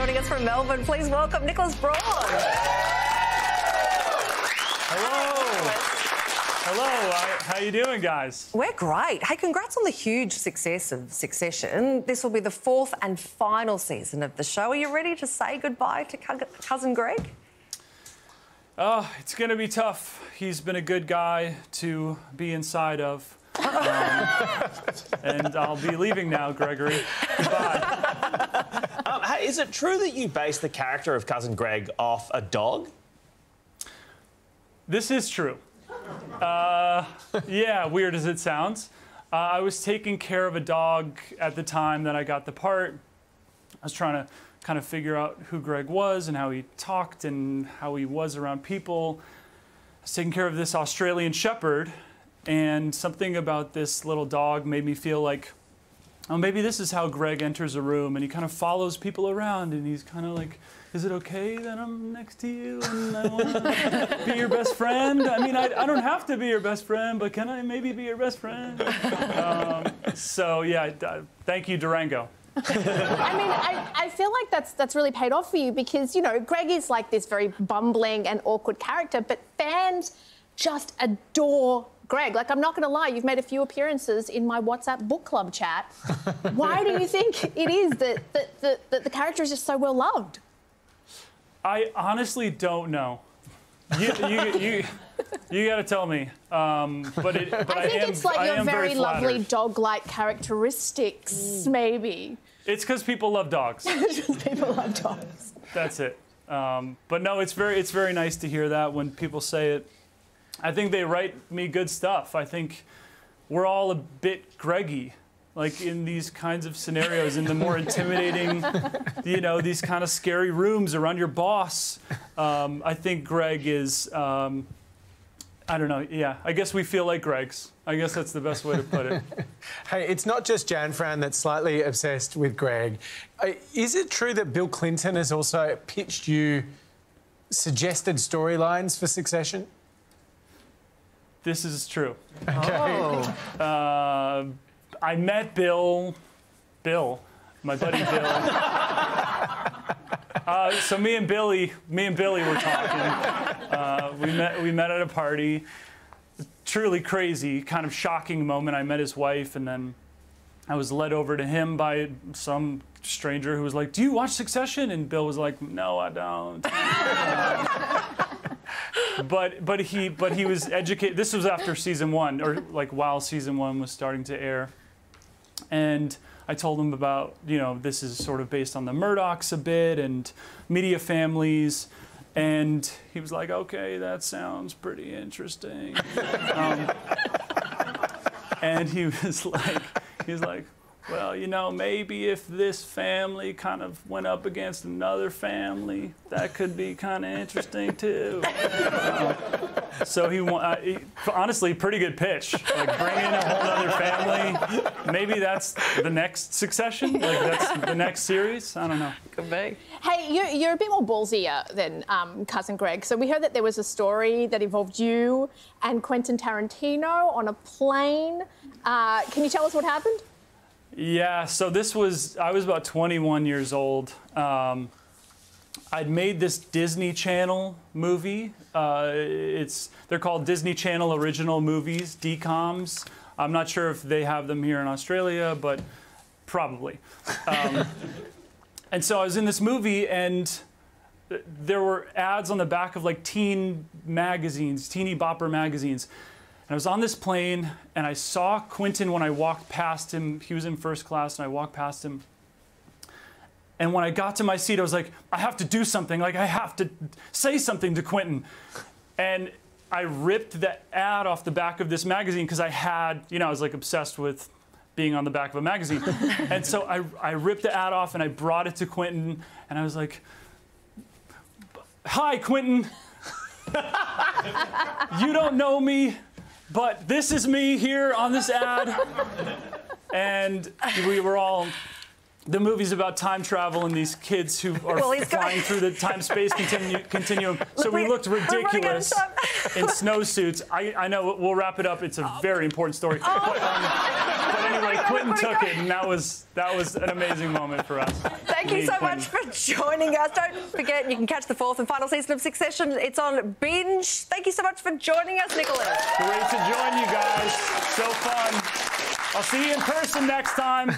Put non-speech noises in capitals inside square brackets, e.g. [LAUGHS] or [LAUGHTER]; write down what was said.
Joining us from Melbourne, please welcome Nicholas Braun. Hello. Hello. How are you doing, guys? We're great. Hey, congrats on the huge success of Succession. This will be the fourth and final season of the show. Are you ready to say goodbye to cousin Greg? Oh, it's going to be tough. He's been a good guy to be inside of. [LAUGHS] Um, and I'll be leaving now, Gregory. Goodbye. Is it true that you based the character of Cousin Greg off a dog? This is true. Uh, yeah, weird as it sounds. Uh, I was taking care of a dog at the time that I got the part. I was trying to kind of figure out who Greg was and how he talked and how he was around people. I was taking care of this Australian Shepherd, and something about this little dog made me feel like, oh, maybe this is how Greg enters a room and he kind of follows people around and he's kind of like, is it okay that I'm next to you and I want to be your best friend? I mean, I, I, don't have to be your best friend, but can I maybe be your best friend? Um, so, yeah, thank you, Durango. I mean, I, I, feel like that's that's really paid off for you because you know Greg is like this very bumbling and awkward character, but fans just adore Greg. Like I'm not going to lie, you've made a few appearances in my WhatsApp book club chat. [LAUGHS] Why do you think it is that, that, that, that the character is just so well loved? I honestly don't know. You, you, you, you got to tell me. Um, but, it, but I think I it's like your very, very lovely dog-like characteristics, mm. maybe. It's because people love dogs. [LAUGHS] people love dogs. That's it. Um, but no, it's very, it's very nice to hear that when people say it. I think they write me good stuff. I think we're all a bit Greggy like in these kinds of scenarios, in the more intimidating, [LAUGHS] you know, these kind of scary rooms around your boss. Um, I think Greg is, um, I don't know, yeah, I guess we feel like Greg's. I guess that's the best way to put it. [LAUGHS] hey, it's not just Jan Fran that's slightly obsessed with Greg. Uh, is it true that Bill Clinton has also pitched you suggested storylines for Succession? This is true. Okay. Oh. Uh, I met Bill, Bill, my buddy Bill. [LAUGHS] uh, so me and Billy, me and Billy were talking. Uh, we met, we met at a party. Truly crazy, kind of shocking moment. I met his wife, and then I was led over to him by some stranger who was like, "Do you watch Succession?" And Bill was like, "No, I don't." [LAUGHS] but but he but he was educated. This was after season one, or like while season one was starting to air and I told him about, you know, this is sort of based on the Murdochs a bit and media families. And he was like, okay, that sounds pretty interesting. [LAUGHS] um, and he was like, he was like, well, you know, maybe if this family kind of went up against another family, that could be kind of interesting too. Uh, so he, uh, he, honestly, pretty good pitch. Like bring in a whole other family. Maybe that's the next succession. Like that's the next series. I don't know. Could be. Hey, you're, you're a bit more ballsier than um, cousin Greg. So we heard that there was a story that involved you and Quentin Tarantino on a plane. Uh, can you tell us what happened? Yeah, so this was, I was about 21 years old. Um, I'd made this Disney Channel movie. Uh, it's they're called Disney Channel Original Movies, DCOMs. I'm not sure if they have them here in Australia, but probably. Um, [LAUGHS] and so I was in this movie, and there were ads on the back of like teen magazines, teeny bopper magazines. And I was on this plane and I saw Quentin when I walked past him. He was in first class and I walked past him. And when I got to my seat, I was like, I have to do something. Like, I have to say something to Quentin. And I ripped the ad off the back of this magazine because I had, you know, I was like obsessed with being on the back of a magazine. [LAUGHS] and so I, I ripped the ad off and I brought it to Quentin and I was like, Hi, Quentin. [LAUGHS] you don't know me. But this is me here on this ad. and we were all the movie's about time travel and these kids who are well, flying through the time space continu- continuum. [LAUGHS] So we looked ridiculous in snowsuits. I, I, know we'll wrap it up. It's a very important story. Oh. Um, [LAUGHS] anyway, Quentin oh took it, and that was that was an amazing moment for us. Thank you so and much for joining us. Don't forget, you can catch the fourth and final season of Succession. It's on binge. Thank you so much for joining us, Nicholas. Great to join you guys. So fun. I'll see you in person next time.